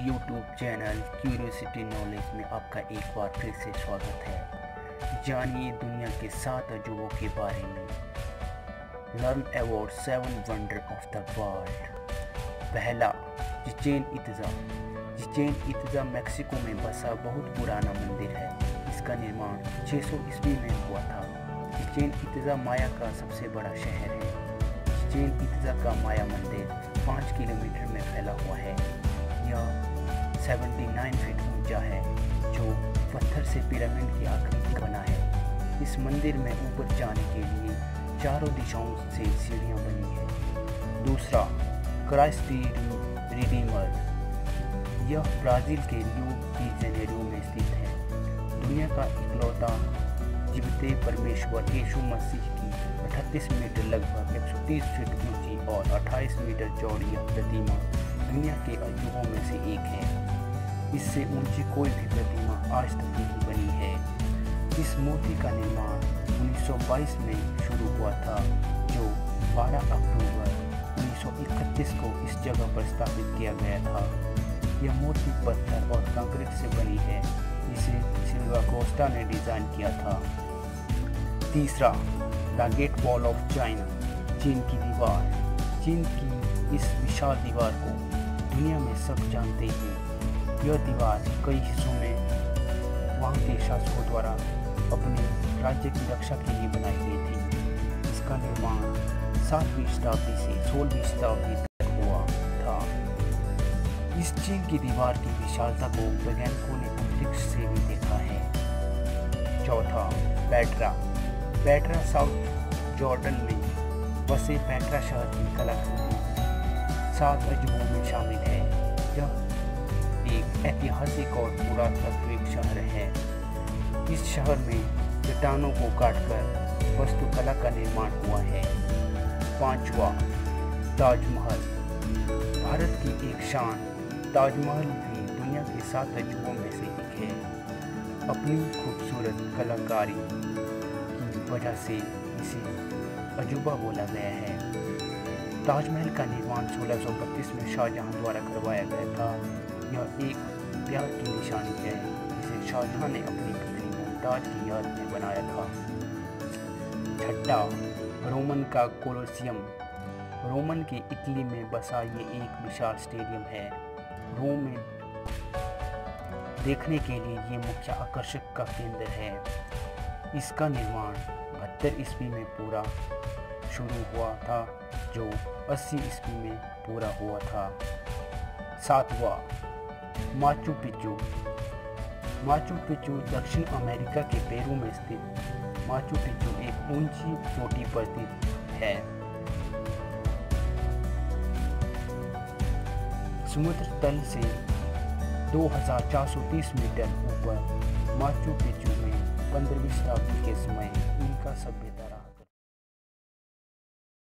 YouTube channel curiosity knowledge में आपका एक बार फिर से स्वागत है। जानिए दुनिया के सात अजूबों के बारे में। Learn about seven wonder of the world पहला, जिचेन इतज़ा। जिचेन इतज़ा मेक्सिको में बसा बहुत पुराना मंदिर है। इसका निर्माण 600 ईस्वी में हुआ था। जिचेन इतज़ा माया का सबसे बड़ा शहर है। जिचेन इतज़ा का माया मंदिर पाँच किलोमीटर में फैला हुआ है। यह 79 फीट ऊँचा है, जो पत्थर से पिरामिड की आकृति का बना है। इस मंदिर में ऊपर जाने के लिए चारों दिशाओं से सीढ़ियाँ बनी है। दूसरा, क्राइस्ट रिडीमर। यह ब्राज़ील के ल्यू डी जेनेरो में स्थित है। दुनिया का इकलौता जीवते परमेश्वर यीशु मसीह की 38 मीटर लगभग 130 फीट ऊँची और 28 मीटर चौड़ी प्रतिमा दुनिया के अजूबों में से एक है। इससे ऊँची कोई भी प्रतिमा आज तक नहीं बनी है। इस मूर्ति का निर्माण 1922 में शुरू हुआ था, जो 12 अक्टूबर 1931 को इस जगह पर स्थापित किया गया था। यह मूर्ति पत्थर और कंक्रीट से बनी है, जिसे सिल्वा कोस्टा ने डिज़ाइन किया था। तीसरा, the great wall of China, चीन की दीवार। चीन की इस विशाल दीवार को दुनिया में सब जानते हैं। यह दीवार कई हिस्सों में वहाँ के शासकों द्वारा अपने राज्य की रक्षा के लिए बनाई गई थी। इसका निर्माण सातवीं शताब्दी से सोलहवीं शताब्दी तक हुआ था। इस चीन की दीवार की विशालता को वैज्ञानिकों ने अंतरिक्ष से भी देखा है। चौथा पेट्रा पेट्रा साउथ जॉर्डन में बसे पेट्रा शहर की कलाकृति सात अजूबों में शामिल है। यह एक ऐतिहासिक और पुरातात्विक शहर है। इस शहर में चट्टानों को काटकर वस्तुकला का निर्माण हुआ है। पांचवा, ताजमहल। भारत की एक शान, ताजमहल भी दुनिया के सात अजूबों में से एक है। अपनी खूबसूरत कलाकारी की वजह से इसे अजूबा बोला गया है। ताजमहल का निर्माण 1632 में शाहजहां द्वारा करवाया गया था। यह एक प्यार की निशानी है, जिसे शाहजहां ने अपनी पत्नी मुमताज़ की याद में बनाया था। छठा रोमन का कोलोसियम। रोमन के इटली में बसा ये एक विशाल स्टेडियम है। रोम में देखने के लिए ये मुख्य आकर्षक का केंद्र है। इसका निर्माण बहत्तर ईस्वी में पूरा शुरू हुआ था, जो 80 ईस्वी में पूरा हुआ था। सातवा, माचू पिच्चू माचू पिच्चू दक्षिण अमेरिका के पेरू में स्थित। माचू पिच्चू एक ऊँची चोटी पर स्थित है। समुद्र तल से 2430 मीटर ऊपर माचू पिच्चू में पंद्रहवीं शताब्दी के समय इनका सभ्यता